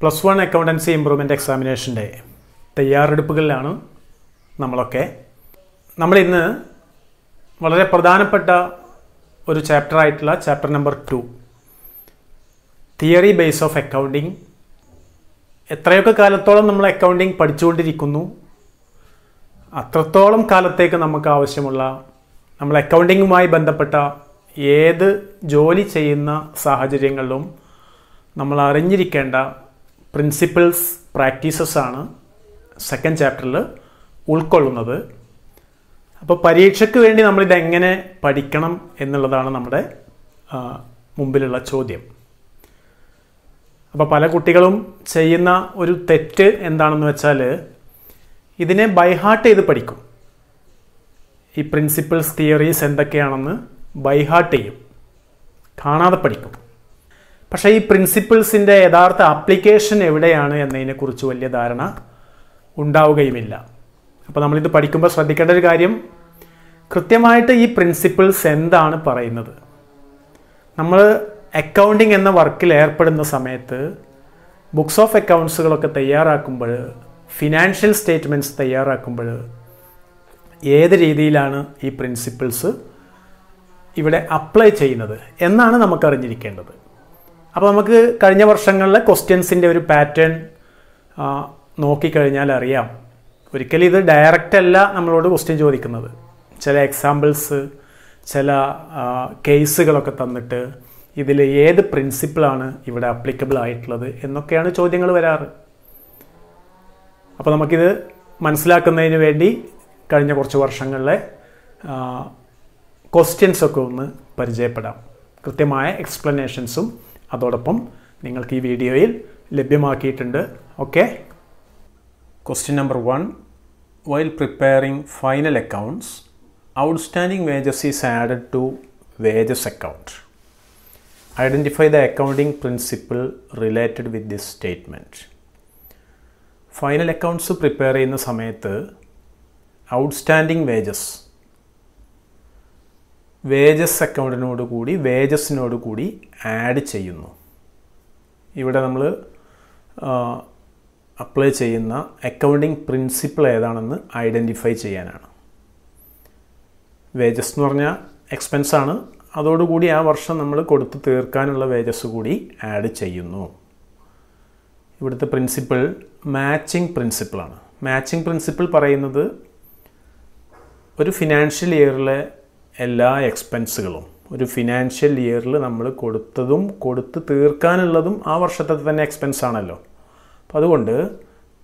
Plus one accountancy improvement എക്സാമിനേഷന്റെ തയ്യാറെടുപ്പുകളിലാണ് നമ്മളൊക്കെ. നമ്മളിന്ന് വളരെ പ്രധാനപ്പെട്ട ഒരു ചാപ്റ്റർ ആയിട്ടുള്ള chapter number two. Theory base of accounting. എത്രയൊക്കെ കാലത്തോളം നമ്മൾ അക്കൗണ്ടിങ് പഠിച്ചുകൊണ്ടിരിക്കുന്നു അത്രത്തോളം കാലത്തേക്ക് നമുക്ക് ആവശ്യമുള്ള നമ്മൾ അക്കൗണ്ടിങ്ങുമായി ബന്ധപ്പെട്ട ഏത് ജോലി ചെയ്യുന്ന സാഹചര്യങ്ങളിലും നമ്മൾ അറിഞ്ഞിരിക്കേണ്ട പ്രിൻസിപ്പിൾസ് പ്രാക്ടീസസ് ആണ് സെക്കൻഡ് ചാപ്റ്ററിൽ ഉൾക്കൊള്ളുന്നത്. അപ്പോൾ പരീക്ഷയ്ക്ക് വേണ്ടി നമ്മളിത് എങ്ങനെ പഠിക്കണം എന്നുള്ളതാണ് നമ്മുടെ മുമ്പിലുള്ള ചോദ്യം. അപ്പോൾ പല കുട്ടികളും ചെയ്യുന്ന ഒരു തെറ്റ് എന്താണെന്ന് വെച്ചാൽ ഇതിനെ ബൈഹാർട്ട് ചെയ്ത് പഠിക്കും. ഈ പ്രിൻസിപ്പിൾസ് തിയറീസ് എന്തൊക്കെയാണെന്ന് ബൈഹാർട്ട് ചെയ്യും. കാണാതെ പഠിക്കും. പക്ഷേ ഈ പ്രിൻസിപ്പിൾസിന്റെ യഥാർത്ഥ ആപ്ലിക്കേഷൻ എവിടെയാണ് എന്നതിനെക്കുറിച്ച് വലിയ ധാരണ ഉണ്ടാവുകയുമില്ല. അപ്പോൾ നമ്മളിത് പഠിക്കുമ്പോൾ ശ്രദ്ധിക്കേണ്ട ഒരു കാര്യം കൃത്യമായിട്ട് ഈ പ്രിൻസിപ്പിൾസ് എന്താണ് പറയുന്നത്? നമ്മൾ അക്കൗണ്ടിങ് എന്ന വർക്കിൽ ഏർപ്പെടുന്ന സമയത്ത് ബുക്സ് ഓഫ് അക്കൗണ്ട്സുകളൊക്കെ തയ്യാറാക്കുമ്പോൾ ഫിനാൻഷ്യൽ സ്റ്റേറ്റ്മെന്റ്സ് തയ്യാറാക്കുമ്പോൾ ഏത് രീതിയിലാണ് ഈ പ്രിൻസിപ്പിൾസ് ഇവിടെ അപ്ലൈ ചെയ്യുന്നത് എന്നാണ് നമുക്ക് അറിഞ്ഞിരിക്കേണ്ടത് അപ്പോൾ നമുക്ക് കഴിഞ്ഞ വർഷങ്ങളിലെ ക്വസ്റ്റ്യൻസിന്റെ ഒരു പാറ്റേൺ നോക്കിക്കഴിഞ്ഞാൽ അറിയാം. ഒരിക്കലും ഇത് ഡയറക്റ്റ് അല്ല നമ്മളോട് ക്വസ്റ്റ്യൻ ചോദിക്കുന്നത്. ചില എക്സാമ്പിൾസ് ചില കേസുകളൊക്കെ തന്നിട്ട് ഇതിൽ ഏത് പ്രിൻസിപ്പിളാണ് ഇവിടെ അപ്ലിക്കബിൾ ആയിട്ടുള്ളത് എന്നൊക്കെയാണ് ചോദ്യങ്ങൾ വരാറ്. അപ്പോൾ നമുക്കിത് മനസ്സിലാക്കുന്നതിന് വേണ്ടി കഴിഞ്ഞ കുറച്ച് വർഷങ്ങളിലെ ക്വസ്റ്റ്യൻസൊക്കെ ഒന്ന് പരിചയപ്പെടാം. കൃത്യമായ എക്സ്പ്ലനേഷൻസും അതോടൊപ്പം നിങ്ങൾക്ക് ഈ വീഡിയോയിൽ ലഭ്യമാക്കിയിട്ടുണ്ട്. Okay question number one while preparing final accounts outstanding wages is added to wages account identify the accounting principle related with this statement final accounts prepare ചെയ്യുന്ന സമയത്ത് ഔട്ട്സ്റ്റാൻഡിംഗ് വേജസ് വേജസ് അക്കൗണ്ടിനോട് കൂടി വേജസിനോട് കൂടി ആഡ് ചെയ്യുന്നു. ഇവിടെ നമ്മൾ അപ്ലൈ ചെയ്യുന്ന accounting principle ഏതാണെന്ന് identify ചെയ്യാനാണ്. വേജസ് എന്ന് പറഞ്ഞാൽ എക്സ്പെൻസ് ആണ്. അതോടുകൂടി ആ വർഷം നമ്മൾ കൊടുത്ത് തീർക്കാനുള്ള വേജസ് കൂടി ആഡ് ചെയ്യുന്നു. ഇവിടുത്തെ പ്രിൻസിപ്പിൾ മാച്ചിങ് പ്രിൻസിപ്പിളാണ് മാച്ചിങ് പ്രിൻസിപ്പിൾ പറയുന്നത് ഒരു ഫിനാൻഷ്യൽ ഇയറിലെ എല്ലാ എക്സ്പെൻസുകളും ഒരു ഫിനാൻഷ്യൽ ഇയറിൽ നമ്മൾ കൊടുത്തതും കൊടുത്ത് തീർക്കാനുള്ളതും ആ വർഷത്തെ തന്നെ എക്സ്പെൻസ് ആണല്ലോ. അപ്പം അതുകൊണ്ട്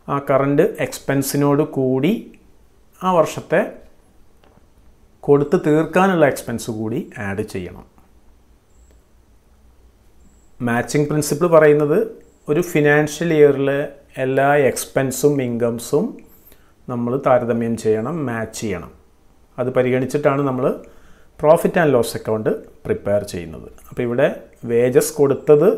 ആ കറണ്ട് എക്സ്പെൻസിനോട് കൂടി ആ വർഷത്തെ കൊടുത്ത് തീർക്കാനുള്ള എക്സ്പെൻസ് കൂടി ആഡ് ചെയ്യണം. മാച്ചിങ് പ്രിൻസിപ്പിൾ പറയുന്നത് ഒരു ഫിനാൻഷ്യൽ ഇയറിലെ എല്ലാ എക്സ്പെൻസും ഇൻകംസും നമ്മൾ താരതമ്യം ചെയ്യണം മാച്ച് ചെയ്യണം. അത് പരിഗണിച്ചിട്ടാണ് നമ്മൾ profit and loss account prepare ചെയ്യുന്നത്. അപ്പോൾ ഇവിടെ വേജസ് കൊടുത്തത്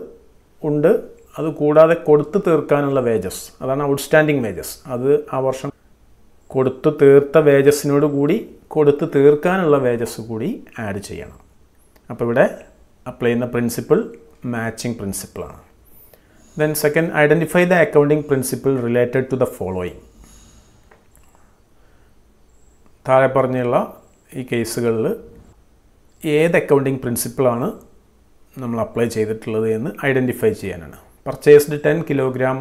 ഉണ്ട്. അത് കൂടാതെ കൊടുത്തു തീർക്കാനുള്ള വേജസ് അതാണ് ഔട്ട്സ്റ്റാൻഡിങ് വേജസ് അത് ആ വർഷം കൊടുത്തു തീർത്ത വേജസിനോട് കൂടി കൊടുത്തു തീർക്കാനുള്ള വേജസ് കൂടി ആഡ് ചെയ്യണം. അപ്പോൾ ഇവിടെ അപ്ലൈ ചെയ്യുന്ന principle matching പ്രിൻസിപ്പിളാണ് then second identify the accounting principle related to the following താഴെ പറഞ്ഞുള്ള ഈ കേസുകളിൽ ഏത് അക്കൗണ്ടിങ് പ്രിൻസിപ്പിളാണ് നമ്മൾ അപ്ലൈ ചെയ്തിട്ടുള്ളത് എന്ന് ഐഡന്റിഫൈ ചെയ്യാനാണ്. Purchased ten kilogram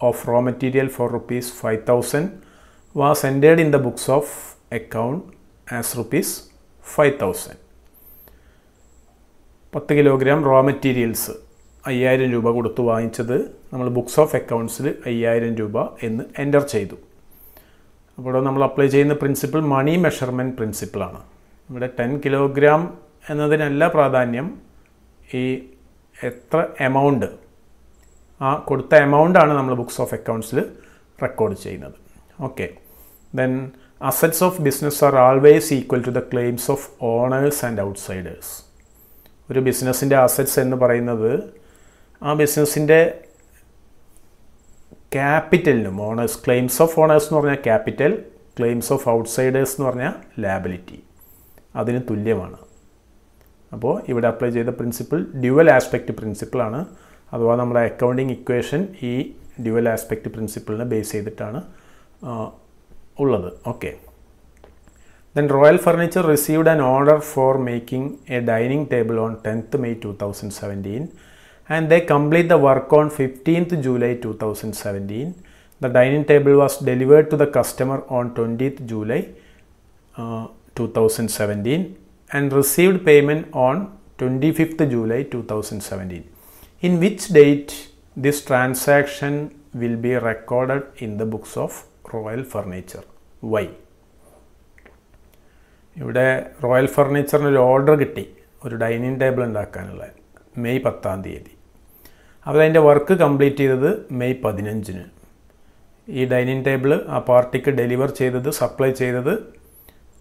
of raw material for rupees five thousand was entered in the books of account as rupees five thousand പത്ത് കിലോഗ്രാം റോ മെറ്റീരിയൽസ് അയ്യായിരം രൂപ കൊടുത്ത് വാങ്ങിച്ചത് നമ്മൾ ബുക്സ് ഓഫ് അക്കൗണ്ട്സിൽ അയ്യായിരം രൂപ എന്ന് എന്റർ ചെയ്തു. അപ്പോൾ നമ്മൾ അപ്ലൈ ചെയ്യുന്ന പ്രിൻസിപ്പിൾ മണി മെഷർമെന്റ് പ്രിൻസിപ്പിളാണ് ഇവിടെ ടെൻ കിലോഗ്രാം എന്നതിനല്ല പ്രാധാന്യം ഈ എത്ര എമൗണ്ട് ആ കൊടുത്ത എമൗണ്ടാണ് നമ്മൾ ബുക്സ് ഓഫ് അക്കൗണ്ട്സിൽ റെക്കോർഡ് ചെയ്യുന്നത്. Okay then assets of business are always equal to the claims of owners and outsiders ഒരു ബിസിനസ്സിന്റെ അസറ്റ്സ് എന്ന് പറയുന്നത് ആ ബിസിനസ്സിന്റെ ക്യാപിറ്റലിനും ഓണേഴ്സ് ക്ലെയിംസ് ഓഫ് ഓണേഴ്സ് എന്ന് പറഞ്ഞാൽ ക്യാപിറ്റൽ ക്ലെയിംസ് ഓഫ് ഔട്ട്സൈഡേഴ്സ് എന്ന് പറഞ്ഞാൽ ലാബിലിറ്റി അതിന് തുല്യമാണ് അപ്പോൾ ഇവിടെ അപ്ലൈ ചെയ്ത പ്രിൻസിപ്പിൾ ഡ്യുവൽ ആസ്പെക്റ്റ് പ്രിൻസിപ്പിളാണ് അഥവാ നമ്മുടെ അക്കൗണ്ടിങ് ഇക്വേഷൻ ഈ ഡ്യുവൽ ആസ്പെക്റ്റ് പ്രിൻസിപ്പിളിനെ ബേസ് ചെയ്തിട്ടാണ് ഉള്ളത് okay Then Royal Furniture received an order for making a dining table on 10th May 2017 and they complete the work on 15th July 2017. The dining table was delivered to the customer on 20th July uh, 2017 and received payment on 25th July 2017. In which date this transaction will be recorded in the books of Royal Furniture? Why? ഇവിടെ royal ഫർണിച്ചറിന് ഒരു order കിട്ടി ഒരു dining table ഉണ്ടാക്കാനുള്ള May പത്താം തീയതി അവരതിന്റെ work complete ചെയ്തത് മെയ് പതിനഞ്ചിന് ഈ ഡൈനിങ് ടേബിൾ ആ പാർട്ടിക്ക് ഡെലിവർ ചെയ്തത് സപ്ലൈ ചെയ്തത്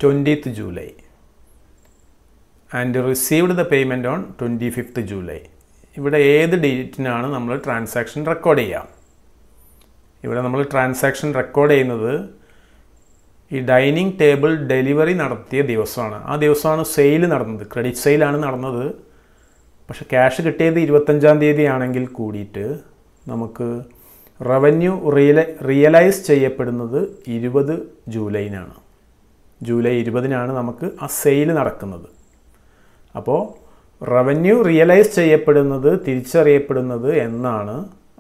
twentieth July and received the payment on twenty fifth July ഇവിടെ ഏത് ഡേറ്റിനാണ് നമ്മൾ ട്രാൻസാക്ഷൻ റെക്കോർഡ് ചെയ്യുക ഇവിടെ നമ്മൾ ട്രാൻസാക്ഷൻ റെക്കോർഡ് ചെയ്യുന്നത് ഈ ഡൈനിങ് ടേബിൾ ഡെലിവറി നടത്തിയ ദിവസമാണ്. ആ ദിവസമാണ് സെയിൽ നടന്നത്. ക്രെഡിറ്റ് സെയിലാണ് നടന്നത്. പക്ഷേ ക്യാഷ് കിട്ടിയത് ഇരുപത്തഞ്ചാം തീയതി ആണെങ്കിൽ കൂടിയിട്ട് നമുക്ക് റവന്യൂ റിയല റിയലൈസ് ചെയ്യപ്പെടുന്നത് ഇരുപത് ജൂലൈനാണ് ജൂലൈ ഇരുപതിനാണ് നമുക്ക് ആ സെയിൽ നടക്കുന്നത്. അപ്പോൾ റവന്യൂ റിയലൈസ് ചെയ്യപ്പെടുന്നത് തിരിച്ചറിയപ്പെടുന്നത് എന്നാണ്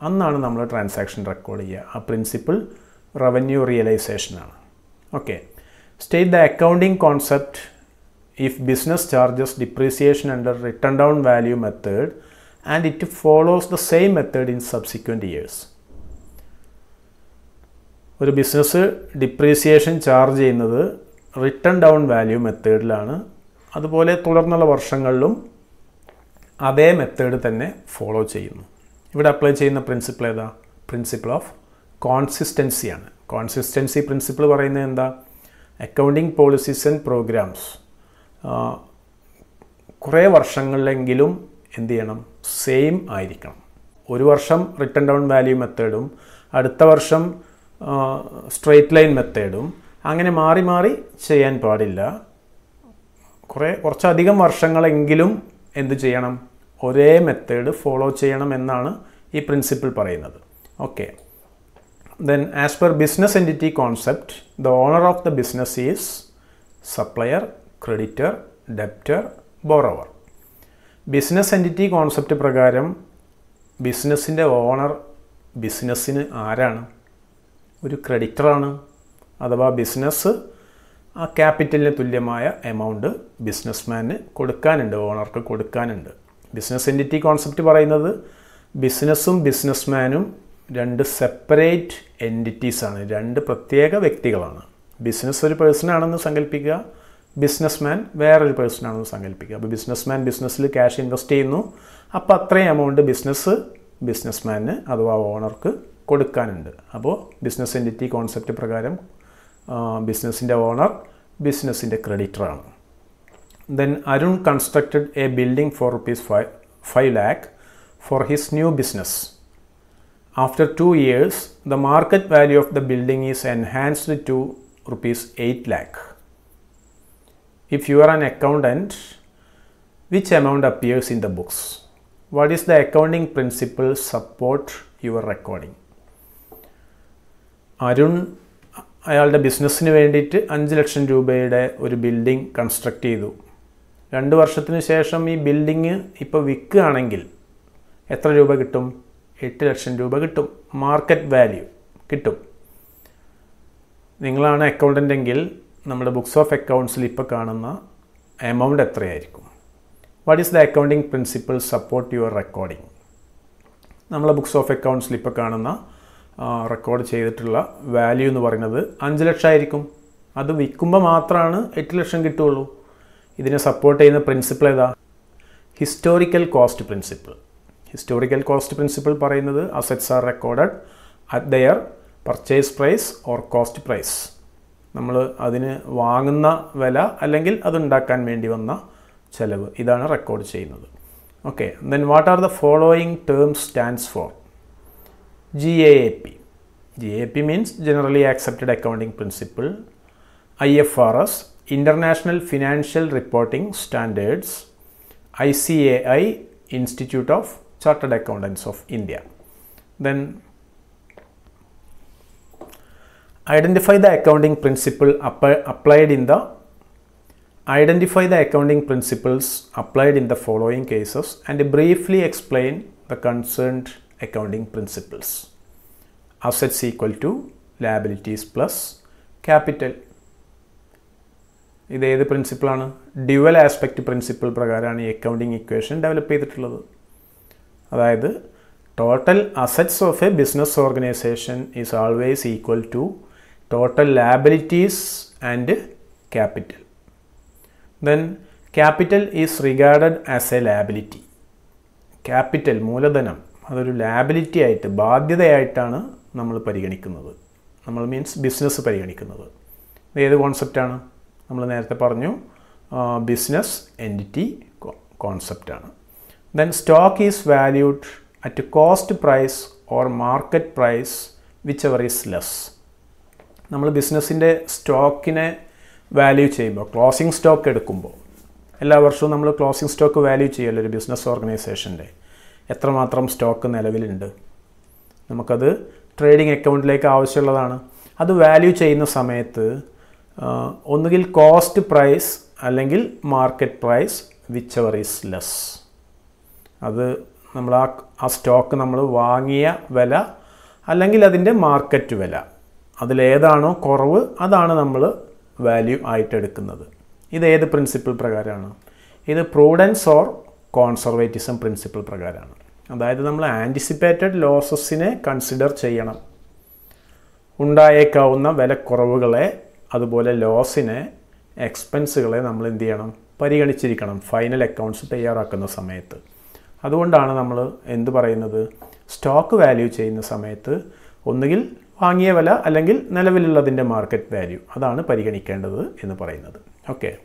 അന്നാണ് നമ്മൾ ട്രാൻസാക്ഷൻ റെക്കോർഡ് ചെയ്യുക. ആ principle revenue റിയലൈസേഷനാണ് okay. State the accounting concept. If business charges depreciation under return down value method and it follows the same method in subsequent years. ഒരു ബിസിനസ് ഡിപ്രീസിയേഷൻ ചാർജ് ചെയ്യുന്നത് return down value മെത്തേഡിലാണ്. അതുപോലെ തുടർന്നുള്ള വർഷങ്ങളിലും അതേ method തന്നെ follow ചെയ്യുന്നു. ഇവിടെ അപ്ലൈ ചെയ്യുന്ന പ്രിൻസിപ്പിൾ ഏതാ? പ്രിൻസിപ്പിൾ ഓഫ് കോൺസിസ്റ്റൻസിയാണ് കോൺസിസ്റ്റൻസി പ്രിൻസിപ്പിൾ പറയുന്നത് എന്താ? അക്കൗണ്ടിങ് പോളിസീസ് ആൻഡ് പ്രോഗ്രാംസ് കുറേ വർഷങ്ങളിലെങ്കിലും എന്ത് ചെയ്യണം? സെയിം ആയിരിക്കണം. ഒരു വർഷം റിട്ടേൺ ഡൗൺ വാല്യൂ മെത്തേഡും അടുത്ത വർഷം സ്ട്രെയിറ്റ് ലൈൻ മെത്തേഡും അങ്ങനെ മാറി മാറി ചെയ്യാൻ പാടില്ല. കുറേ കുറച്ചധികം വർഷങ്ങളെങ്കിലും എന്ത് ചെയ്യണം? ഒരേ മെത്തേഡ് ഫോളോ ചെയ്യണം എന്നാണ് ഈ പ്രിൻസിപ്പിൾ പറയുന്നത്. Okay then as per business entity concept the owner of the business is supplier creditor debtor borrower business entity concept പ്രകാരം ബിസിനസ്സിന്റെ ഓണർ ബിസിനസ്സിന് ആരാണ്? ഒരു ക്രെഡിറ്ററാണ് അഥവാ ബിസിനസ് ആ ക്യാപിറ്റലിന് തുല്യമായ എമൗണ്ട് ബിസിനസ്മാന് കൊടുക്കാനുണ്ട് ഓണർക്ക് കൊടുക്കാനുണ്ട്. ബിസിനസ് എന്റിറ്റി കോൺസെപ്റ്റ് പറയുന്നത് ബിസിനസ്സും ബിസിനസ്മാനും രണ്ട് സെപ്പറേറ്റ് എന്റിറ്റീസാണ് രണ്ട് പ്രത്യേക വ്യക്തികളാണ്. ബിസിനസ് ഒരു പേഴ്സണാണെന്ന് സങ്കല്പിക്കുക ബിസിനസ്മാൻ വേറൊരു പേഴ്സണാണെന്ന് സങ്കല്പിക്കുക അപ്പോൾ ബിസിനസ്മാൻ ബിസിനസ്സിൽ ക്യാഷ് ഇൻവെസ്റ്റ് ചെയ്യുന്നു അപ്പോൾ അത്രയും എമൗണ്ട് ബിസിനസ് ബിസിനസ്മാന് അഥവാ ഓണർക്ക് കൊടുക്കാനുണ്ട്. അപ്പോൾ ബിസിനസ് എന്റിറ്റി കോൺസെപ്റ്റ് പ്രകാരം ബിസിനസ്സിന്റെ ഓണർ ബിസിനസ്സിന്റെ ക്രെഡിറ്ററാണ് then Arun constructed a building for rupees five five lakh for his new business after two years the market value of the building is enhanced to rupees eight lakh if you are an accountant which amount appears in the books what is the accounting principle support your recording Arun അയാളുടെ ബിസിനസ്സിന് വേണ്ടിയിട്ട് അഞ്ച് ലക്ഷം രൂപയുടെ ഒരു building construct ചെയ്തു. രണ്ട് വർഷത്തിന് ശേഷം ഈ ബിൽഡിങ് ഇപ്പോൾ വിൽക്കുകയാണെങ്കിൽ എത്ര രൂപ കിട്ടും? എട്ട് ലക്ഷം രൂപ കിട്ടും. മാർക്കറ്റ് വാല്യൂ കിട്ടും. നിങ്ങളാണ് അക്കൗണ്ടന്റ് എങ്കിൽ നമ്മുടെ ബുക്സ് ഓഫ് അക്കൗണ്ട്സിൽ ഇപ്പോൾ കാണുന്ന എമൗണ്ട് എത്രയായിരിക്കും? What is the accounting principle support your recording നമ്മളെ ബുക്സ് ഓഫ് അക്കൗണ്ട്സിൽ ഇപ്പോൾ കാണുന്ന റെക്കോർഡ് ചെയ്തിട്ടുള്ള വാല്യൂ എന്ന് പറയുന്നത് അഞ്ച് ലക്ഷമായിരിക്കും. അത് വിൽക്കുമ്പോൾ മാത്രമാണ് എട്ട് ലക്ഷം കിട്ടുള്ളൂ. ഇതിനെ സപ്പോർട്ട് ചെയ്യുന്ന പ്രിൻസിപ്പിൾ ഏതാ? Historical cost principle historical cost principle പറയുന്നത് assets are recorded at their purchase price or cost price നമ്മൾ അതിന് വാങ്ങുന്ന വില അല്ലെങ്കിൽ അതുണ്ടാക്കാൻ വേണ്ടി വന്ന ചിലവ്. ഇതാണ് റെക്കോർഡ് ചെയ്യുന്നത്. Okay then what are the following terms stands for GAAP. GAAP means generally accepted accounting principle. IFRS, International Financial Reporting Standards. ICAI, Institute of Chartered Accountants of India. Then identify the accounting principle applied in the identify the accounting principles applied in the following cases and briefly explain the concerned accounting principles. Assets equal to liabilities plus capital. ഇത് ഏത് പ്രിൻസിപ്പിളാണ് dual aspect principle പ്രകാരമാണ് ഈ accounting equation develop ചെയ്തിട്ടുള്ളത്. അതായത് total assets of a business organisation is always equal to total liabilities and capital then capital is regarded as a liability capital മൂലധനം. അതൊരു liability ആയിട്ട് ബാധ്യതയായിട്ടാണ് നമ്മൾ പരിഗണിക്കുന്നത്. നമ്മൾ മീൻസ് ബിസിനസ് പരിഗണിക്കുന്നത്. ഏത് കോൺസെപ്റ്റാണ് നമ്മൾ നേരത്തെ പറഞ്ഞു business entity കോൺസെപ്റ്റാണ് then stock is valued at cost price or market price whichever is less നമ്മൾ ബിസിനസ്സിന്റെ സ്റ്റോക്കിനെ വാല്യൂ ചെയ്യുമ്പോൾ ക്ലോസിംഗ് സ്റ്റോക്ക് എടുക്കുമ്പോൾ എല്ലാ വർഷവും നമ്മൾ ക്ലോസിംഗ് സ്റ്റോക്ക് വാല്യൂ ചെയ്യുമല്ലോ ഒരു ബിസിനസ് ഓർഗനൈസേഷന്റെ എത്രമാത്രം സ്റ്റോക്ക് നിലവിലുണ്ട്. നമുക്കത് ട്രേഡിംഗ് അക്കൗണ്ടിലേക്ക് ആവശ്യമുള്ളതാണ്. അത് വാല്യൂ ചെയ്യുന്ന സമയത്ത് ഒന്നുകിൽ കോസ്റ്റ് പ്രൈസ് അല്ലെങ്കിൽ market price whichever is less അത് നമ്മൾ ആ ആ സ്റ്റോക്ക് നമ്മൾ വാങ്ങിയ വില അല്ലെങ്കിൽ അതിന്റെ മാർക്കറ്റ് വില. അതിലേതാണോ കുറവ് അതാണ് നമ്മൾ വാല്യൂ ആയിട്ട് എടുക്കുന്നത്. ഇത് ഏത് പ്രിൻസിപ്പിൾ പ്രകാരമാണ്? ഇത് പ്രൂഡൻസ് ഓർ കോൺസർവേറ്റിസം പ്രിൻസിപ്പിൾ പ്രകാരമാണ്. അതായത് നമ്മൾ ആന്റിസിപ്പേറ്റഡ് ലോസസിനെ കൺസിഡർ ചെയ്യണം. ഉണ്ടായേക്കാവുന്ന വിലക്കുറവുകളെ അതുപോലെ ലോസിനെ എക്സ്പെൻസുകളെ നമ്മൾ എന്ത് ചെയ്യണം? പരിഗണിച്ചിരിക്കണം. ഫൈനൽ അക്കൗണ്ട്സ് തയ്യാറാക്കുന്ന സമയത്ത്. അതുകൊണ്ടാണ് നമ്മൾ എന്ത് പറയുന്നത്? സ്റ്റോക്ക് വാല്യൂ ചെയ്യുന്ന സമയത്ത് ഒന്നുകിൽ വാങ്ങിയ വില അല്ലെങ്കിൽ നിലവിലുള്ളതിന്റെ മാർക്കറ്റ് വാല്യൂ അതാണ് പരിഗണിക്കേണ്ടത് എന്ന് പറയുന്നത്. Okay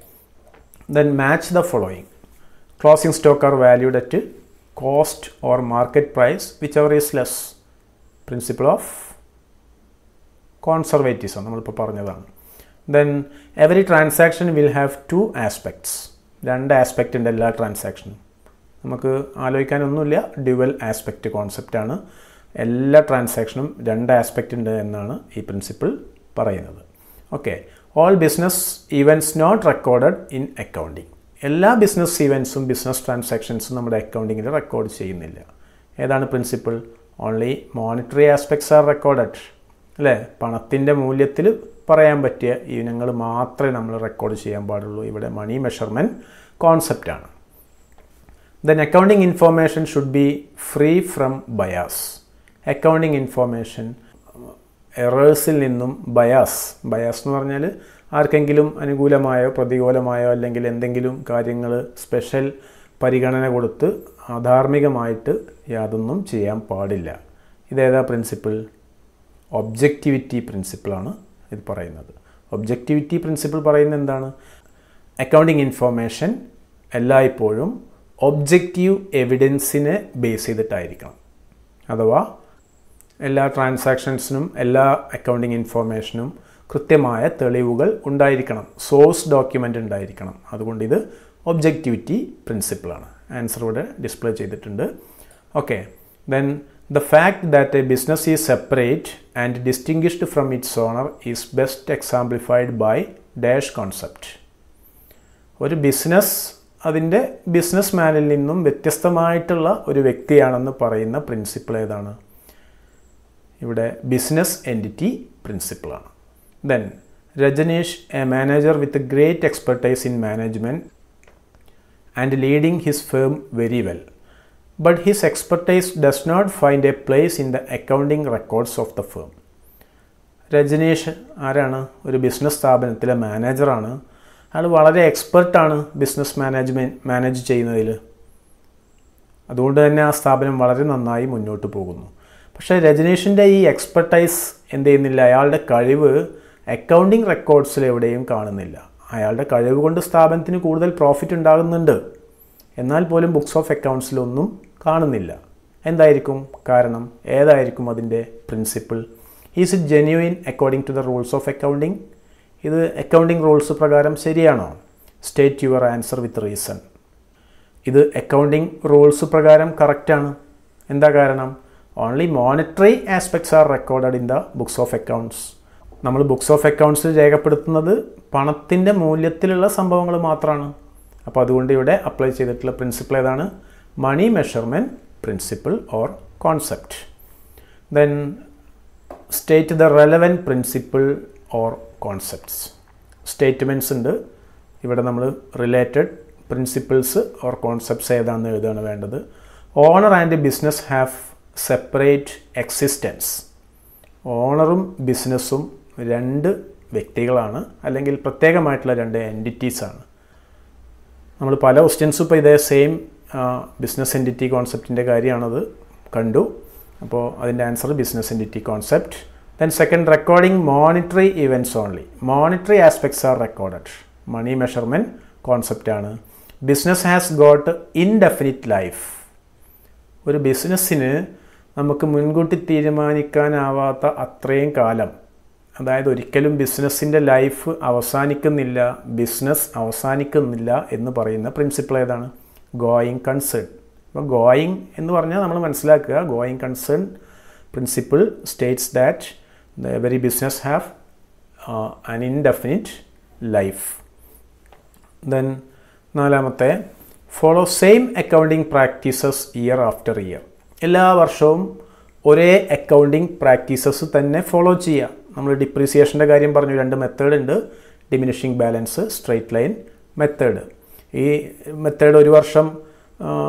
then match the following closing stock are valued at or market price whichever is less principle of conservatism നമ്മളിപ്പോൾ പറഞ്ഞതാണ്. Then every transaction will have two aspects രണ്ട് ആസ്പെക്റ്റ് ഉണ്ട് എല്ലാ ട്രാൻസാക്ഷനും നമുക്ക് ആലോചിക്കാനൊന്നുമില്ല. ഡ്യുവൽ ആസ്പെക്റ്റ് കോൺസെപ്റ്റാണ് എല്ലാ ട്രാൻസാക്ഷനും രണ്ട് ആസ്പെക്റ്റ് ഉണ്ട് എന്നാണ് ഈ പ്രിൻസിപ്പിൾ പറയുന്നത്. Okay all business events not recorded in accounting എല്ലാ ബിസിനസ് ഇവൻസും ബിസിനസ് ട്രാൻസാക്ഷൻസും നമ്മുടെ അക്കൗണ്ടിങ്ങിൽ റെക്കോർഡ് ചെയ്യുന്നില്ല. ഏതാണ് principle only monetary aspects are recorded അല്ലേ? പണത്തിന്റെ മൂല്യത്തിൽ പറയാൻ പറ്റിയ ഇനങ്ങൾ മാത്രമേ നമ്മൾ റെക്കോർഡ് ചെയ്യാൻ പാടുള്ളൂ. ഇവിടെ money measurement കോൺസെപ്റ്റാണ് then accounting information should be free from bias accounting information എറേഴ്സിൽ നിന്നും ബയാസ് ബയാസ് എന്ന് പറഞ്ഞാൽ ആർക്കെങ്കിലും അനുകൂലമായോ പ്രതികൂലമായോ അല്ലെങ്കിൽ എന്തെങ്കിലും കാര്യങ്ങൾ സ്പെഷ്യൽ പരിഗണന കൊടുത്ത് അധാർമികമായിട്ട് യാതൊന്നും ചെയ്യാൻ പാടില്ല. ഇതേതാ പ്രിൻസിപ്പിൾ ഒബ്ജക്റ്റിവിറ്റി പ്രിൻസിപ്പിളാണ് ഇത് പറയുന്നത്. ഒബ്ജക്റ്റിവിറ്റി പ്രിൻസിപ്പിൾ പറയുന്നത് എന്താണ്? അക്കൗണ്ടിങ് ഇൻഫോർമേഷൻ എല്ലായ്പ്പോഴും ഒബ്ജക്റ്റീവ് എവിഡൻസിനെ ബേസ് ചെയ്തിട്ടായിരിക്കണം. അഥവാ എല്ലാ ട്രാൻസാക്ഷൻസിനും എല്ലാ അക്കൗണ്ടിങ് ഇൻഫോർമേഷനും കൃത്യമായ തെളിവുകൾ ഉണ്ടായിരിക്കണം. സോഴ്സ് ഡോക്യുമെന്റ് ഉണ്ടായിരിക്കണം. അതുകൊണ്ട് ഇത് ഒബ്ജക്റ്റിവിറ്റി പ്രിൻസിപ്പിളാണ് ആൻസർ ഇവിടെ ഡിസ്പ്ലേ ചെയ്തിട്ടുണ്ട്. Okay then the fact that a business is separate and distinguished from its owner is best exemplified by dash concept ഒരു ബിസിനസ് അതിന്റെ ബിസിനസ് മാനിൽ നിന്നും വ്യത്യസ്തമായിട്ടുള്ള ഒരു വ്യക്തിയാണെന്ന് പറയുന്ന പ്രിൻസിപ്പിൾ ഏതാണ്? ഇവിടെ business entity പ്രിൻസിപ്പിളാണ് then Rajneesh a manager with great expertise in management and leading his firm very well but his expertise does not find a place in the accounting records of the firm Rajneesh ആരാണ്? ഒരു business സ്ഥാപനത്തിലെ മാനേജറാണ് അയാൾ വളരെ എക്സ്പെർട്ടാണ് business management manage ചെയ്യുന്നതിൽ അതുകൊണ്ട് തന്നെ ആ സ്ഥാപനം വളരെ നന്നായി മുന്നോട്ട് പോകുന്നു. പക്ഷേ രജനീഷിന്റെ ഈ എക്സ്പെർട്ടൈസ് എന്ത് ചെയ്യുന്നില്ല? അയാളുടെ കഴിവ് അക്കൗണ്ടിങ് റെക്കോർഡ്സിൽ എവിടെയും കാണുന്നില്ല. അയാളുടെ കഴിവ് കൊണ്ട് സ്ഥാപനത്തിന് കൂടുതൽ പ്രോഫിറ്റ് ഉണ്ടാകുന്നുണ്ട്. എന്നാൽ പോലും ബുക്സ് ഓഫ് അക്കൗണ്ട്സിലൊന്നും കാണുന്നില്ല. എന്തായിരിക്കും കാരണം? ഏതായിരിക്കും അതിന്റെ principle is it genuine according to the rules of accounting ഇത് അക്കൗണ്ടിങ് റൂൾസ് പ്രകാരം ശരിയാണോ? State your answer with reason ഇത് അക്കൗണ്ടിങ് റൂൾസ് പ്രകാരം കറക്റ്റാണ് എന്താ കാരണം? Only monetary aspects are recorded in the books of accounts നമ്മൾ ബുക്സ് ഓഫ് അക്കൗണ്ട്സ് രേഖപ്പെടുത്തുന്നത് പണത്തിന്റെ മൂല്യത്തിലുള്ള സംഭവങ്ങൾ മാത്രമാണ് അപ്പോൾ അതുകൊണ്ട് ഇവിടെ അപ്ലൈ ചെയ്തിട്ടുള്ള പ്രിൻസിപ്പിൾ ഏതാണ്? Money measurement principle or concept then state the relevant principle or concepts statements ഉണ്ട്. ഇവിടെ നമ്മൾ റിലേറ്റഡ് പ്രിൻസിപ്പിൾസ് ഓർ കോൺസെപ്റ്റ്സ് ഏതാണെന്ന് എഴുതുകയാണ് വേണ്ടത്. Owner and business have separate existence ഓണറും ബിസിനസ്സും രണ്ട് വ്യക്തികളാണ് അല്ലെങ്കിൽ പ്രത്യേകമായിട്ടുള്ള രണ്ട് എന്റിറ്റീസാണ് നമ്മൾ പല ക്വസ്റ്റ്യൻസും ഇപ്പോൾ ഇതേ സെയിം ബിസിനസ് എന്റിറ്റി കോൺസെപ്റ്റിന്റെ കാര്യമാണത് കണ്ടു. അപ്പോൾ അതിന്റെ answer business entity concept then second recording monetary events only monetary aspects are recorded money measurement കോൺസെപ്റ്റാണ് business has got indefinite life ഒരു ബിസിനസ്സിന് നമുക്ക് മുൻകൂട്ടി തീരുമാനിക്കാനാവാത്ത അത്രയും കാലം. അതായത് ഒരിക്കലും ബിസിനസ്സിന്റെ ലൈഫ് അവസാനിക്കുന്നില്ല ബിസിനസ് അവസാനിക്കുന്നില്ല എന്ന് പറയുന്ന പ്രിൻസിപ്പിൾ ഏതാണ്? ഗോയിങ് കൺസേൺ അപ്പോൾ ഗോയിങ് എന്ന് പറഞ്ഞാൽ നമ്മൾ മനസ്സിലാക്കുക going concern principle states that the every business have an indefinite life then നാലാമത്തെ follow same accounting practices year after year എല്ലാ വർഷവും ഒരേ അക്കൗണ്ടിങ് പ്രാക്ടീസസ് തന്നെ ഫോളോ ചെയ്യുക. നമ്മൾ ഡിപ്രീസിയേഷന്റെ കാര്യം പറഞ്ഞു രണ്ട് മെത്തേഡ് ഉണ്ട്. Diminishing balance straight line method ഈ മെത്തേഡ് ഒരു വർഷം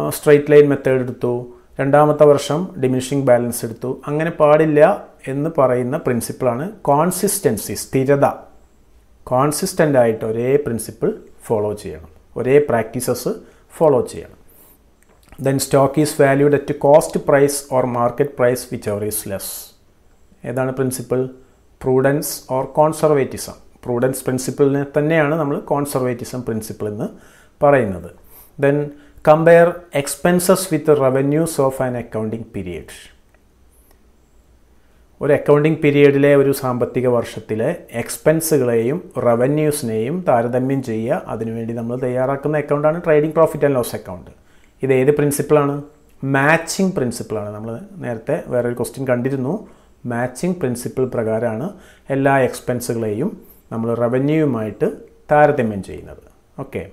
സ്ട്രെയിറ്റ് ലൈൻ മെത്തേഡ് എടുത്തു. രണ്ടാമത്തെ വർഷം ഡിമിനിഷിങ് ബാലൻസ് എടുത്തു. അങ്ങനെ പാടില്ല എന്ന് പറയുന്ന പ്രിൻസിപ്പിളാണ് കോൺസിസ്റ്റൻസി സ്ഥിരത. കോൺസിസ്റ്റന്റ് ആയിട്ട് ഒരേ പ്രിൻസിപ്പിൾ ഫോളോ ചെയ്യണം. ഒരേ പ്രാക്ടീസസ് ഫോളോ ചെയ്യണം. Then stock is valued at cost price or market price whichever is less ഏതാണ് principle prudence or conservatism prudence പ്രിൻസിപ്പിളിനെ തന്നെയാണ് നമ്മൾ കോൺസർവേറ്റിസം പ്രിൻസിപ്പിൾ എന്ന് പറയുന്നത്. Then compare expenses with revenues of an accounting period ഒരു accounting പീരീഡിലെ ഒരു സാമ്പത്തിക വർഷത്തിലെ എക്സ്പെൻസുകളെയും റവന്യൂസിനെയും താരതമ്യം ചെയ്യുക. അതിനുവേണ്ടി നമ്മൾ തയ്യാറാക്കുന്ന അക്കൗണ്ടാണ് trading profit and loss account ഇത് ഏത് പ്രിൻസിപ്പിളാണ് മാച്ചിങ് പ്രിൻസിപ്പിളാണ് നമ്മൾ നേരത്തെ വേറൊരു ക്വസ്റ്റ്യൻ കണ്ടിരുന്നു. മാച്ചിങ് പ്രിൻസിപ്പിൾ പ്രകാരമാണ് എല്ലാ എക്സ്പെൻസുകളെയും നമ്മൾ റവന്യൂവുമായിട്ട് താരതമ്യം ചെയ്യുന്നത്. Okay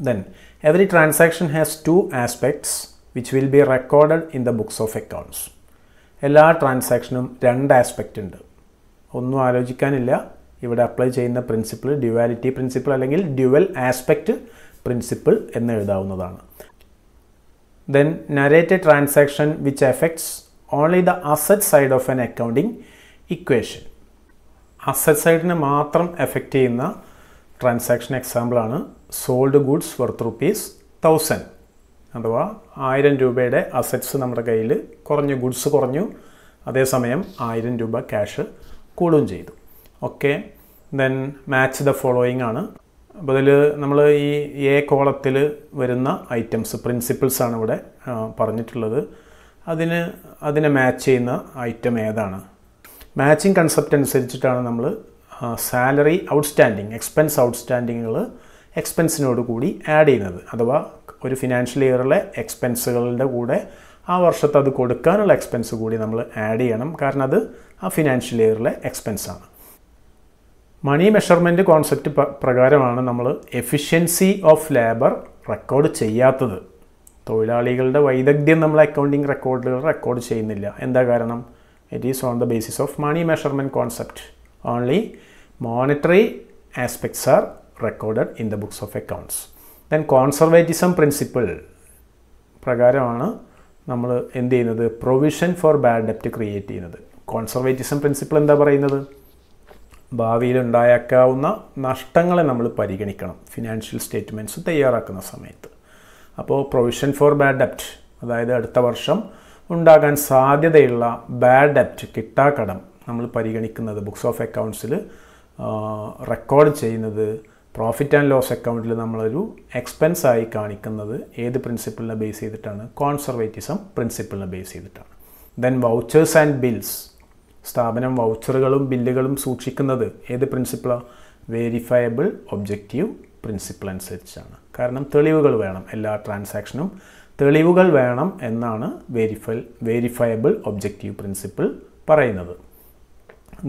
then every transaction has two aspects which will be recorded in the books of accounts എല്ലാ ട്രാൻസാക്ഷനും രണ്ട് ആസ്പെക്റ്റ് ഉണ്ട്. ഒന്നും ആലോചിക്കാനില്ല. ഇവിടെ അപ്ലൈ ചെയ്യുന്ന പ്രിൻസിപ്പിൾ ഡ്യുവാലിറ്റി പ്രിൻസിപ്പിൾ അല്ലെങ്കിൽ ഡ്യുവൽ ആസ്പെക്റ്റ് പ്രിൻസിപ്പിൾ എന്ന് എഴുതാവുന്നതാണ്. Then narrate transaction which effects only the asset side of an accounting equation asset സൈഡിനെ മാത്രം എഫക്റ്റ് ചെയ്യുന്ന ട്രാൻസാക്ഷൻ എക്സാമ്പിളാണ് sold goods worth rupees thousand അഥവാ ആയിരം രൂപയുടെ അസറ്റ്സ് നമ്മുടെ കയ്യിൽ കുറഞ്ഞു ഗുഡ്സ് കുറഞ്ഞു അതേസമയം ആയിരം രൂപ ക്യാഷ് കൂടുകയും ചെയ്തു. Okay then match the following ആണ്. അപ്പോൾ ഇതിൽ നമ്മൾ ഈ എ കോളത്തിൽ വരുന്ന ഐറ്റംസ് പ്രിൻസിപ്പിൾസ് ആണ് ഇവിടെ പറഞ്ഞിട്ടുള്ളത്. അതിന് അതിനെ മാച്ച് ചെയ്യുന്ന ഐറ്റം ഏതാണ്? മാച്ചിങ് കൺസെപ്റ്റ് അനുസരിച്ചിട്ടാണ് നമ്മൾ സാലറി ഔട്ട്സ്റ്റാൻഡിങ് എക്സ്പെൻസ് ഔട്ട്സ്റ്റാൻഡിങ്ങുകൾ എക്സ്പെൻസിനോട് കൂടി ആഡ് ചെയ്യുന്നത്. അഥവാ ഒരു ഫിനാൻഷ്യൽ ഇയറിലെ എക്സ്പെൻസുകളുടെ കൂടെ ആ വർഷത്തെ അത് കൊടുക്കാനുള്ള എക്സ്പെൻസ് കൂടി നമ്മൾ ആഡ് ചെയ്യണം. കാരണം അത് ആ ഫിനാൻഷ്യൽ ഇയറിലെ എക്സ്പെൻസാണ് മണി മെഷർമെന്റ് കോൺസെപ്റ്റ് പ്രകാരമാണ് നമ്മൾ എഫിഷ്യൻസി ഓഫ് ലേബർ റെക്കോർഡ് ചെയ്യാത്തത്. തൊഴിലാളികളുടെ വൈദഗ്ധ്യം നമ്മൾ അക്കൗണ്ടിങ് റെക്കോർഡുകൾ റെക്കോർഡ് ചെയ്യുന്നില്ല. എന്താ കാരണം? It is on the basis of money measurement concept only monetary aspects are recorded in the books of accounts then conservatism principle പ്രകാരമാണ് നമ്മൾ എന്ത് ചെയ്യുന്നത്? പ്രൊവിഷൻ ഫോർ ബാഡ് ഡെപ്റ്റ് ക്രിയേറ്റ് ചെയ്യുന്നത്. കോൺസർവേറ്റിസം പ്രിൻസിപ്പിൾ എന്താ പറയുന്നത്? ഭാവിയിൽ ഉണ്ടായേക്കാവുന്ന നഷ്ടങ്ങളെ നമ്മൾ പരിഗണിക്കണം. ഫിനാൻഷ്യൽ സ്റ്റേറ്റ്മെന്റ്സ് തയ്യാറാക്കുന്ന സമയത്ത്. അപ്പോൾ പ്രൊവിഷൻ ഫോർ ബാഡ് ഡെപ്റ്റ് അതായത് അടുത്ത വർഷം ഉണ്ടാകാൻ സാധ്യതയുള്ള ബാഡ് ഡെപ്റ്റ് കിട്ടാക്കടം നമ്മൾ പരിഗണിക്കുന്നത് ബുക്സ് ഓഫ് അക്കൗണ്ട്സിൽ റെക്കോർഡ് ചെയ്യുന്നത് പ്രോഫിറ്റ് ആൻഡ് ലോസ് അക്കൗണ്ടിൽ നമ്മളൊരു എക്സ്പെൻസ് ആയി കാണിക്കുന്നത് ഏത് പ്രിൻസിപ്പിളിനെ ബേസ് ചെയ്തിട്ടാണ്? കോൺസർവേറ്റിസം പ്രിൻസിപ്പിളിനെ ബേസ് ചെയ്തിട്ടാണ്. ദെൻ വൗച്ചേഴ്സ് ആൻഡ് ബിൽസ് സ്ഥാപനം വൗച്ചറുകളും ബില്ലുകളും സൂക്ഷിക്കുന്നത് ഏത് പ്രിൻസിപ്പിളാണ് വേരിഫയബിൾ ഒബ്ജക്റ്റീവ് പ്രിൻസിപ്പിൾ അനുസരിച്ചാണ് കാരണം തെളിവുകൾ വേണം എല്ലാ ട്രാൻസാക്ഷനും തെളിവുകൾ വേണം എന്നാണ് വെരിഫൈ വെരിഫയബിൾ ഒബ്ജക്റ്റീവ് പ്രിൻസിപ്പിൾ പറയുന്നത്.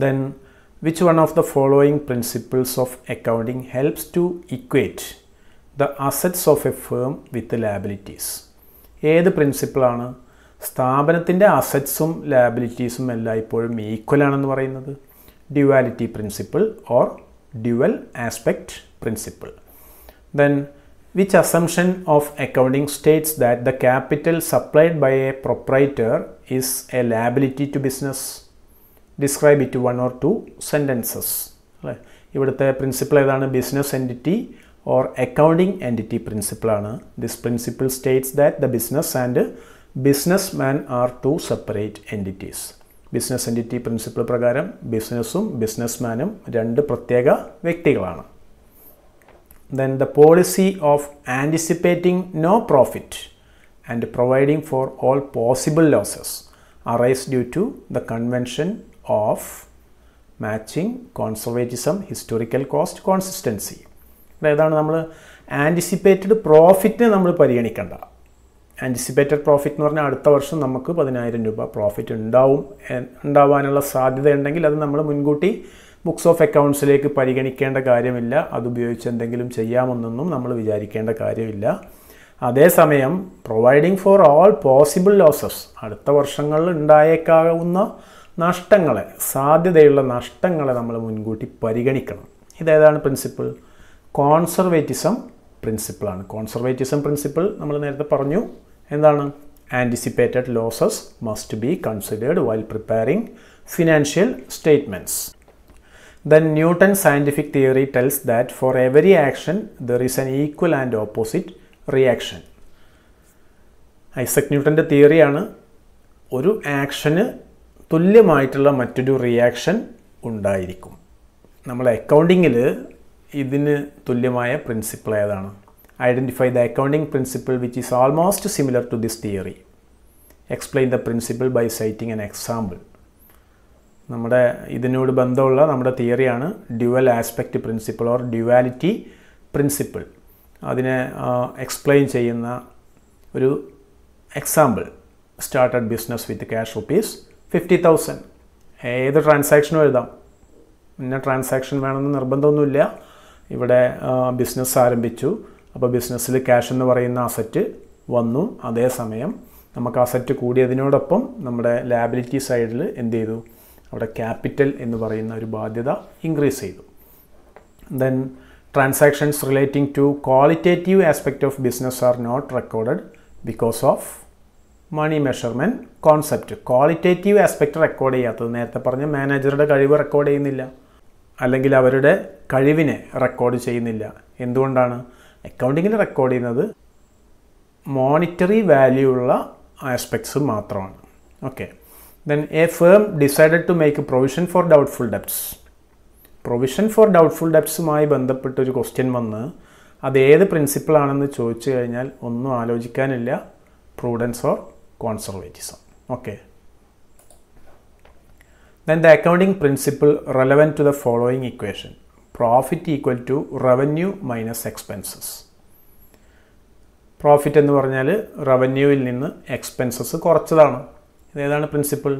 Then which one of the following principles of accounting helps to equate the assets of a firm with liabilities ഏത് പ്രിൻസിപ്പിളാണ് സ്ഥാപനത്തിന്റെ അസറ്റ്സും ലാബിലിറ്റീസും എല്ലായ്പ്പോഴും ഈക്വൽ ആണെന്ന് പറയുന്നത്. Duality principle or dual aspect principle then which assumption of accounting states that the capital supplied by a proprietor is a liability to business describe it one or two sentences അല്ലേ? ഇവിടുത്തെ principle ഏതാണ്? Business entity or accounting entity പ്രിൻസിപ്പിളാണ് this principle states that the business and businessman are two separate entities business entity principle പ്രകാരം ബിസിനസ്സും business മാനും രണ്ട് പ്രത്യേക വ്യക്തികളാണ്. Then the policy of anticipating no profit and providing for all possible losses arise due to the convention of matching conservatism historical cost consistency അതായതാണ് നമ്മൾ anticipated പ്രോഫിറ്റിനെ നമ്മൾ പരിഗണിക്കേണ്ട. Anticipated profit എന്ന് പറഞ്ഞാൽ അടുത്ത വർഷം നമുക്ക് പതിനായിരം രൂപ പ്രോഫിറ്റ് ഉണ്ടാവും ഉണ്ടാവാനുള്ള സാധ്യത ഉണ്ടെങ്കിൽ അത് നമ്മൾ മുൻകൂട്ടി ബുക്സ് ഓഫ് അക്കൗണ്ട്സിലേക്ക് പരിഗണിക്കേണ്ട കാര്യമില്ല. അതുപയോഗിച്ച് എന്തെങ്കിലും ചെയ്യാമെന്നൊന്നും നമ്മൾ വിചാരിക്കേണ്ട കാര്യമില്ല. അതേസമയം providing for all possible losses അടുത്ത വർഷങ്ങളിൽ ഉണ്ടായേക്കാവുന്ന നഷ്ടങ്ങളെ സാധ്യതയുള്ള നഷ്ടങ്ങളെ നമ്മൾ മുൻകൂട്ടി പരിഗണിക്കണം. ഇതേതാണ് പ്രിൻസിപ്പിൾ കോൺസർവേറ്റിസം പ്രിൻസിപ്പിളാണ് കോൺസർവേറ്റിസം പ്രിൻസിപ്പിൾ നമ്മൾ നേരത്തെ പറഞ്ഞു. എന്താണ്? Anticipated losses must be considered while preparing financial statements then Newton scientific theory tells that for every action there is an equal and opposite reaction Isaac ന്യൂട്ടന്റെ തിയറിയാണ് ഒരു ആക്ഷന് തുല്യമായിട്ടുള്ള മറ്റൊരു റിയാക്ഷൻ ഉണ്ടായിരിക്കും. നമ്മൾ അക്കൗണ്ടിങ്ങിൽ ഇതിന് തുല്യമായ പ്രിൻസിപ്പിൾ ഏതാണ്? Identify the accounting principle which is almost similar to this theory explain the principle by citing an example നമ്മുടെ ഇതിനോട് ബന്ധമുള്ള നമ്മുടെ തിയറിയാണ് dual aspect principle or duality principle. അതിനെ എക്സ്പ്ലെയിൻ ചെയ്യുന്ന ഒരു example started business with cash rupees fifty thousand ഏത് ട്രാൻസാക്ഷനും എഴുതാം. ഇന്ന ട്രാൻസാക്ഷൻ വേണമെന്ന് നിർബന്ധമൊന്നുമില്ല. ഇവിടെ ബിസിനസ് ആരംഭിച്ചു. അപ്പോൾ ബിസിനസ്സിൽ ക്യാഷ് എന്ന് പറയുന്ന അസറ്റ് വന്നു. അതേസമയം നമുക്ക് അസറ്റ് കൂടിയതിനോടൊപ്പം നമ്മുടെ ലാബിലിറ്റി സൈഡിൽ എന്ത് ചെയ്തു? അവിടെ ക്യാപിറ്റൽ എന്ന് പറയുന്ന ഒരു ബാധ്യത ഇൻക്രീസ് ചെയ്തു. Then transactions relating to qualitative aspect of business are not recorded because of money measurement concept qualitative aspect record ചെയ്യാത്തത് നേരത്തെ പറഞ്ഞ മാനേജറുടെ കഴിവ് റെക്കോർഡ് ചെയ്യുന്നില്ല. അല്ലെങ്കിൽ അവരുടെ കഴിവിനെ റെക്കോർഡ് ചെയ്യുന്നില്ല. എന്തുകൊണ്ടാണ്? അക്കൗണ്ടിങ്ങിൽ റെക്കോർഡ് ചെയ്യുന്നത് മോണിറ്ററി വാല്യൂ ഉള്ള ആസ്പെക്ട്സ് മാത്രമാണ്. Okay then a firm decided to make provision for doubtful debts provision for doubtful ഡെപ്റ്റ്സുമായി ബന്ധപ്പെട്ട് ഒരു ക്വസ്റ്റ്യൻ വന്ന് അത് ഏത് പ്രിൻസിപ്പിളാണെന്ന് ചോദിച്ചു കഴിഞ്ഞാൽ ഒന്നും ആലോചിക്കാനില്ല. Prudence or conservatism okay then the accounting principle relevant to the following equation profit equal to revenue minus expenses profit എന്ന് പറഞ്ഞാൽ റവന്യൂവിൽ നിന്ന് എക്സ്പെൻസസ് കുറച്ചതാണ്. ഇതേതാണ് പ്രിൻസിപ്പിൾ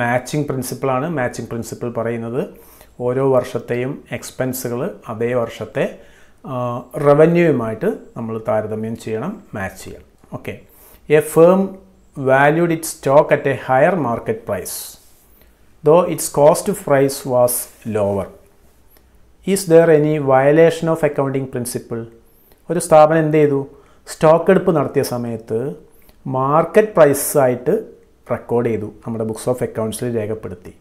മാച്ചിങ് പ്രിൻസിപ്പിളാണ് മാച്ചിങ് പ്രിൻസിപ്പിൾ പറയുന്നത്. ഓരോ വർഷത്തെയും എക്സ്പെൻസുകൾ അതേ വർഷത്തെ റവന്യൂവുമായിട്ട് നമ്മൾ താരതമ്യം ചെയ്യണം മാച്ച് ചെയ്യണം. Okay a firm valued it stock at a higher market price though its cost price was lower is there any violation of accounting principle ഒരു സ്ഥാപനം എന്ത് ചെയ്തു? സ്റ്റോക്ക് എടുപ്പ് നടത്തിയ സമയത്ത് മാർക്കറ്റ് പ്രൈസായിട്ട് റെക്കോർഡ് ചെയ്തു. നമ്മുടെ ബുക്സ് ഓഫ് അക്കൗണ്ട്സിൽ രേഖപ്പെടുത്തി.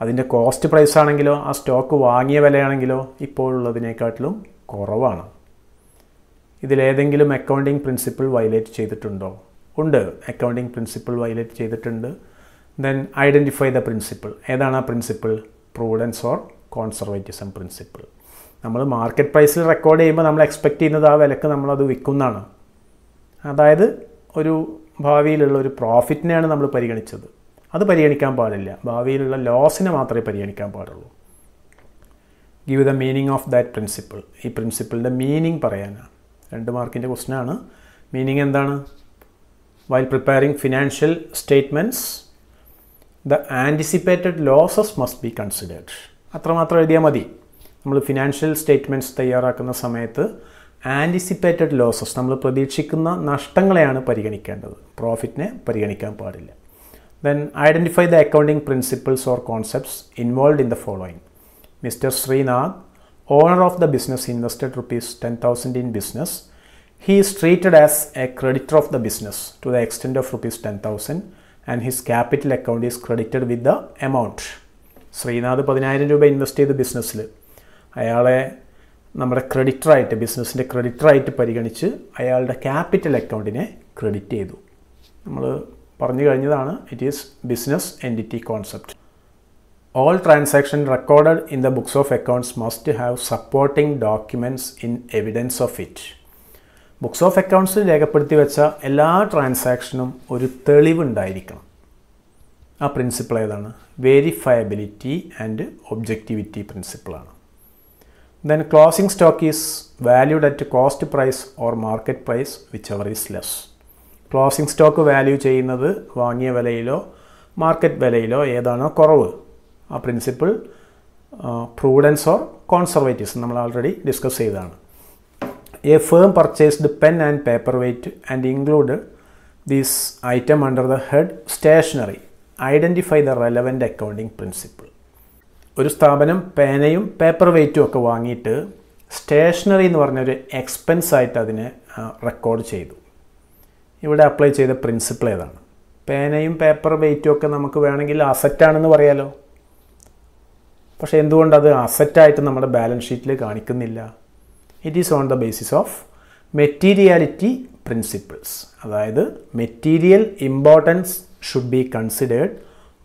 അതിന്റെ കോസ്റ്റ് പ്രൈസ് ആണെങ്കിലോ ആ സ്റ്റോക്ക് വാങ്ങിയ വിലയാണെങ്കിലോ ഇപ്പോഴുള്ളതിനേക്കാട്ടിലും കുറവാണ്. ഇതിലേതെങ്കിലും അക്കൗണ്ടിങ് പ്രിൻസിപ്പിൾ വയലേറ്റ് ചെയ്തിട്ടുണ്ടോ? ഉണ്ട്. അക്കൗണ്ടിങ് പ്രിൻസിപ്പിൾ വയലേറ്റ് ചെയ്തിട്ടുണ്ട്. ദെൻ ഐഡന്റിഫൈ ദ പ്രിൻസിപ്പിൾ ഏതാണ് ആ principle prudence or conservatism principle നമ്മൾ മാർക്കറ്റ് പ്രൈസിൽ റെക്കോർഡ് ചെയ്യുമ്പോൾ നമ്മൾ എക്സ്പെക്റ്റ് ചെയ്യുന്നത് ആ വിലക്ക് നമ്മളത് വിൽക്കുന്നതാണ്. അതായത് ഒരു ഭാവിയിലുള്ള ഒരു പ്രോഫിറ്റിനെയാണ് നമ്മൾ പരിഗണിച്ചത്. അത് പരിഗണിക്കാൻ പാടില്ല. ഭാവിയിലുള്ള ലോസിനെ മാത്രമേ പരിഗണിക്കാൻ പാടുള്ളൂ. Give the meaning of that principle ഈ പ്രിൻസിപ്പിളിന്റെ മീനിങ് പറയാനാണ് രണ്ട് മാർക്കിന്റെ ക്വസ്റ്റനാണ് മീനിങ് എന്താണ്? While preparing financial statements the anticipated losses must be considered അത്രമാത്രം എഴുതിയാൽ മതി. നമ്മൾ ഫിനാൻഷ്യൽ സ്റ്റേറ്റ്മെന്റ്സ് തയ്യാറാക്കുന്ന സമയത്ത് ആന്റിസിപ്പേറ്റഡ് ലോസസ് നമ്മൾ പ്രതീക്ഷിക്കുന്ന നഷ്ടങ്ങളെയാണ് പരിഗണിക്കേണ്ടത്. പ്രോഫിറ്റിനെ പരിഗണിക്കാൻ പാടില്ല. Then identify the accounting principles or concepts involve in the following mister Srinath owner of the business invested rupees ten thousand in business he is treated as a creditor of the business to the the extent of rupees 10000 and his capital account is credited with the amount. Srinath പതിനായിരം രൂപ invest ചെയ്ത് ബിസിനസ്സിൽ അയാളെ നമ്മുടെ ക്രെഡിറ്ററായിട്ട് ബിസിനസ്സിന്റെ ക്രെഡിറ്ററായിട്ട് പരിഗണിച്ച് അയാളുടെ capital അക്കൗണ്ടിനെ credit ചെയ്തു. നമ്മൾ പറഞ്ഞു കഴിഞ്ഞതാണ് it is business entity concept all transaction recorded in the books of accounts must have supporting documents in evidence of it books of അക്കൗണ്ട്സിൽ രേഖപ്പെടുത്തി വെച്ച എല്ലാ ട്രാൻസാക്ഷനും ഒരു തെളിവുണ്ടായിരിക്കണം. ആ പ്രിൻസിപ്പിൾ ഏതാണ്? വേരിഫയബിലിറ്റി ആൻഡ് ഒബ്ജക്റ്റിവിറ്റി പ്രിൻസിപ്പിളാണ് then closing stock is valued at cost price or market price whichever is less closing stock value ചെയ്യുന്നത് വാങ്ങിയ വിലയിലോ മാർക്കറ്റ് വിലയിലോ ഏതാണോ കുറവ് ആ പ്രിൻസിപ്പിൾ പ്രൂഡൻസ് ഓർ കോൺസർവേറ്റീവ്സ് നമ്മൾ ആൾറെഡി ഡിസ്കസ് ചെയ്തതാണ് A firm purchased pen and paperweight and included this item under the head stationery. Identify the relevant accounting principle. ഒരു സ്ഥാപനം പേനയും പേപ്പർ വെയ്റ്റും ഒക്കെ വാങ്ങിയിട്ട് സ്റ്റേഷനറി എന്ന് പറഞ്ഞൊരു എക്സ്പെൻസ് ആയിട്ട് അതിനെ റെക്കോർഡ് ചെയ്തു. ഇവിടെ അപ്ലൈ ചെയ്ത പ്രിൻസിപ്പിൾ ഏതാണ്? പേനയും പേപ്പർ വെയ്റ്റും ഒക്കെ നമുക്ക് വേണമെങ്കിൽ അസറ്റാണെന്ന് പറയാലോ? പക്ഷേ എന്തുകൊണ്ട് അത് അസറ്റായിട്ട് നമ്മുടെ ബാലൻസ് ഷീറ്റിൽ കാണിക്കുന്നില്ല? It is on the basis of materiality principles അതായത് material importance should be considered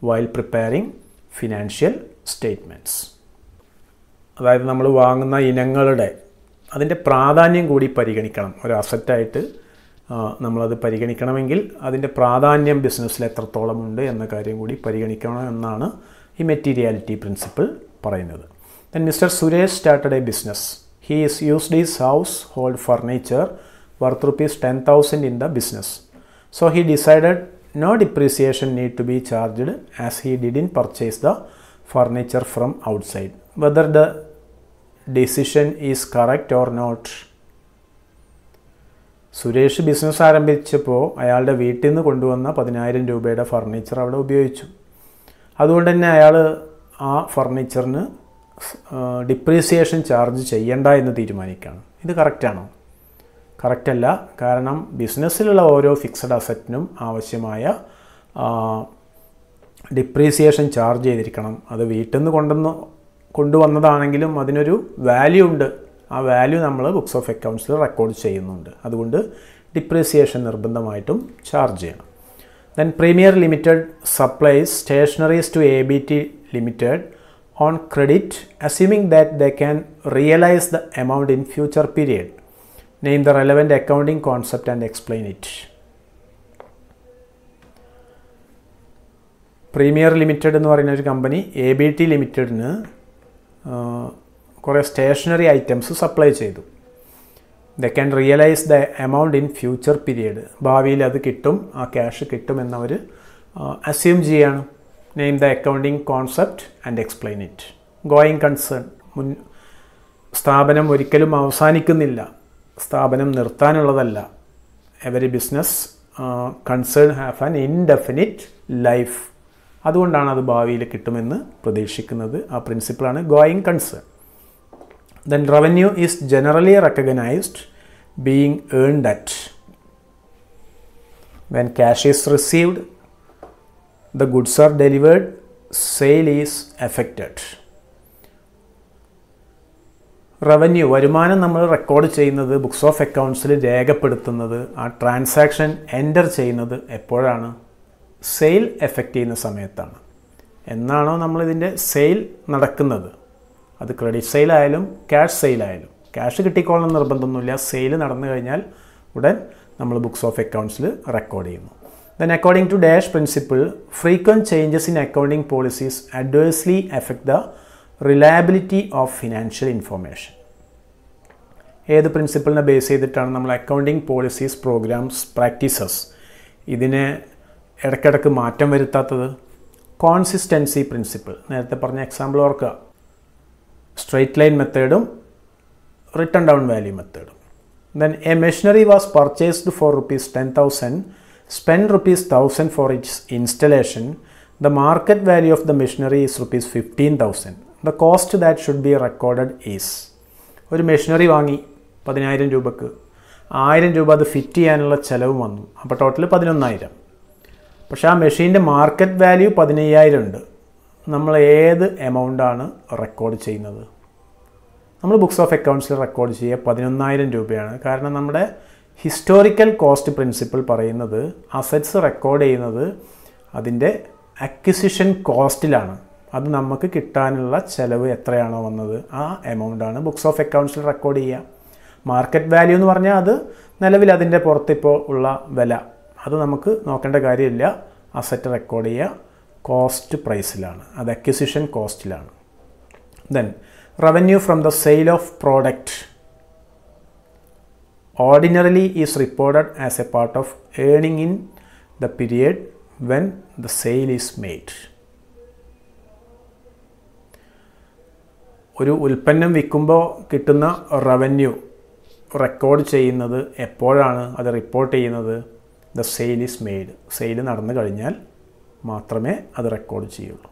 while preparing financial statements അതായത് നമ്മൾ വാങ്ങുന്ന ഇനങ്ങളുടെ അതിന്റെ പ്രാധാന്യം കൂടി പരിഗണിക്കണം. ഒരു അസറ്റായിട്ട് നമ്മളത് പരിഗണിക്കണമെങ്കിൽ അതിന്റെ പ്രാധാന്യം ബിസിനസ്സിൽ എത്രത്തോളം ഉണ്ട് എന്ന കാര്യം കൂടി പരിഗണിക്കണം എന്നാണ് ഈ മെറ്റീരിയാലിറ്റി പ്രിൻസിപ്പിൾ പറയുന്നത്. Then mister Suresh started a business he is used his household furniture worth rupees 10000 in the business. So he no depreciation need to be charged as he did in purchase the furniture from outside. Whether the decision is correct or not. Suresh business ആരംഭിച്ചപ്പോൾ അയാളുടെ വീട്ടിൽ നിന്ന് കൊണ്ടുവന്ന പതിനായിരം രൂപയുടെ furniture അവിടെ ഉപയോഗിച്ചു. അതുകൊണ്ട് തന്നെ അയാൾ ആ ഫർണിച്ചറിന് ഡിപ്രീസിയേഷൻ ചാർജ് ചെയ്യണ്ട എന്ന് തീരുമാനിക്കുകയാണ്. ഇത് കറക്റ്റാണോ കറക്റ്റല്ല കാരണം ബിസിനസ്സിലുള്ള ഓരോ ഫിക്സഡ് അസറ്റിനും ആവശ്യമായ ഡിപ്രീസിയേഷൻ ചാർജ് ചെയ്തിരിക്കണം. അത് വീട്ടിൽ നിന്ന് കൊണ്ടുവന്ന് കൊണ്ടുവന്നതാണെങ്കിലും അതിനൊരു വാല്യൂ ഉണ്ട്. ആ വാല്യൂ നമ്മൾ ബുക്സ് ഓഫ് അക്കൗണ്ട്സിൽ റെക്കോർഡ് ചെയ്യുന്നുണ്ട്. അതുകൊണ്ട് ഡിപ്രീസിയേഷൻ നിർബന്ധമായിട്ടും ചാർജ് ചെയ്യണം. Then Premier Limited supplies stationeries to A B T Limited on credit assuming that they can realise the amount in future period name the relevant accounting concept and explain it. Premier Limited എന്ന് പറയുന്ന ഒരു company A B T ലിമിറ്റഡിന് കുറേ stationery items supply ചെയ്തു. The can realise the amount in future period ഭാവിയിൽ അത് കിട്ടും ആ ക്യാഷ് കിട്ടും എന്നവർ അസ്യൂം ചെയ്യാണ്. Name the accounting concept and explain it going concern മുൻ സ്ഥാപനം ഒരിക്കലും അവസാനിക്കുന്നില്ല. സ്ഥാപനം നിർത്താനുള്ളതല്ല. Every business concern have an indefinite life അതുകൊണ്ടാണ് അത് ഭാവിയിൽ കിട്ടുമെന്ന് പ്രതീക്ഷിക്കുന്നത് ആ പ്രിൻസിപ്പിളാണ്. Going concern then revenue is generally recognised being earned at when cash is received the goods are delivered, sale is effected revenue വരുമാനം നമ്മൾ റെക്കോർഡ് ചെയ്യുന്നത് ബുക്സ് ഓഫ് അക്കൗണ്ട്സിൽ രേഖപ്പെടുത്തുന്നത് ആ ട്രാൻസാക്ഷൻ എന്റർ ചെയ്യുന്നത് എപ്പോഴാണ്? സെയിൽ എഫക്റ്റ് ചെയ്യുന്ന സമയത്താണ്. എന്നാണോ നമ്മളിതിന്റെ സെയിൽ നടക്കുന്നത്? അത് ക്രെഡിറ്റ് സെയിൽ ആയാലും ക്യാഷ് സെയിൽ ആയാലും. ക്യാഷ് കിട്ടിക്കോളണം നിർബന്ധമൊന്നുമില്ല. സെയിൽ നടന്നു കഴിഞ്ഞാൽ ഉടൻ നമ്മൾ ബുക്സ് ഓഫ് അക്കൗണ്ട്സിൽ റെക്കോർഡ് ചെയ്യുന്നു. Then according to dash principle frequent changes in accounting policies adversely affect the reliability of financial information ഏത് പ്രിൻസിപ്പിളിനെ ബേസ് ചെയ്തിട്ടാണ് നമ്മൾ അക്കൗണ്ടിങ് പോളിസീസ് പ്രോഗ്രാംസ് പ്രാക്ടീസസ് ഇതിനെ ഇടയ്ക്കിടയ്ക്ക് മാറ്റം വരുത്താത്തത് കോൺസിസ്റ്റൻസി പ്രിൻസിപ്പിൾ നേരത്തെ പറഞ്ഞ എക്സാമ്പിൾ ഓർക്കുക. സ്ട്രെയിറ്റ് ലൈൻ മെത്തേഡും written down value മെത്തേഡും then a machinery was purchased for rupees ten thousand spend rupees thousand for its installation the market value of the machinery is rupees fifteen thousand the cost that should be recorded is ഒരു machinery വാങ്ങി പതിനായിരം രൂപക്ക്. ആയിരം രൂപ അത് fit ചെയ്യാനുള്ള ചിലവ് വന്നു. അപ്പോൾ ടോട്ടൽ പതിനൊന്നായിരം. പക്ഷേ ആ മെഷീന്റെ മാർക്കറ്റ് വാല്യൂ പതിനയ്യായിരം ഉണ്ട് നമ്മൾ ഏത് എമൗണ്ടാണ് റെക്കോർഡ് ചെയ്യുന്നത്? നമ്മൾ ബുക്സ് ഓഫ് അക്കൗണ്ട്സിൽ റെക്കോർഡ് ചെയ്യുക പതിനൊന്നായിരം രൂപയാണ്. കാരണം നമ്മുടെ ഹിസ്റ്റോറിക്കൽ കോസ്റ്റ് പ്രിൻസിപ്പിൾ പറയുന്നത് അസറ്റ്സ് റെക്കോർഡ് ചെയ്യുന്നത് അതിന്റെ അക്വിസിഷൻ കോസ്റ്റിലാണ്. അത് നമുക്ക് കിട്ടാനുള്ള ചിലവ് എത്രയാണോ വന്നത് ആ എമൗണ്ടാണ് ബുക്സ് ഓഫ് അക്കൗണ്ട്സിൽ റെക്കോർഡ് ചെയ്യുക. മാർക്കറ്റ് വാല്യൂ എന്ന് പറഞ്ഞാൽ അത് നിലവിൽ അതിന്റെ പുറത്തിപ്പോൾ ഉള്ള വില. അത് നമുക്ക് നോക്കേണ്ട കാര്യമില്ല. അസറ്റ് റെക്കോർഡ് ചെയ്യുക. കോസ്റ്റ് പ്രൈസിലാണ് അത് acquisition കോസ്റ്റിലാണ് then revenue from the sale of product ordinarily is reported as a part of earning in the period when the sale is made ഒരു ഉൽപ്പന്നം വിൽക്കുമ്പോൾ കിട്ടുന്ന റവന്യൂ റെക്കോർഡ് ചെയ്യുന്നത് എപ്പോഴാണ്? അത് റിപ്പോർട്ട് ചെയ്യുന്നത്? The sale is made. Sale നടന്നു കഴിഞ്ഞാൽ മാത്രമേ അത് റെക്കോർഡ് ചെയ്യുള്ളൂ.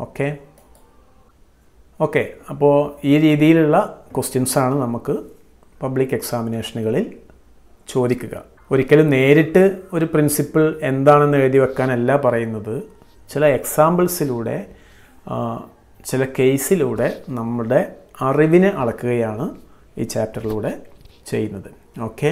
ഓക്കെ? ഓക്കെ അപ്പോൾ ഈ രീതിയിലുള്ള ക്വസ്റ്റ്യൻസാണ് നമുക്ക് പബ്ലിക് എക്സാമിനേഷനുകളിൽ ചോദിക്കുക. ഒരിക്കലും നേരിട്ട് ഒരു പ്രിൻസിപ്പിൾ എന്താണെന്ന് എഴുതി വെക്കാനല്ല പറയുന്നത്. ചില എക്സാമ്പിൾസിലൂടെ ചില കേസിലൂടെ നമ്മുടെ അറിവിനെ അളക്കുകയാണ് ഈ ചാപ്റ്ററിലൂടെ ചെയ്യുന്നത്. ഓക്കെ?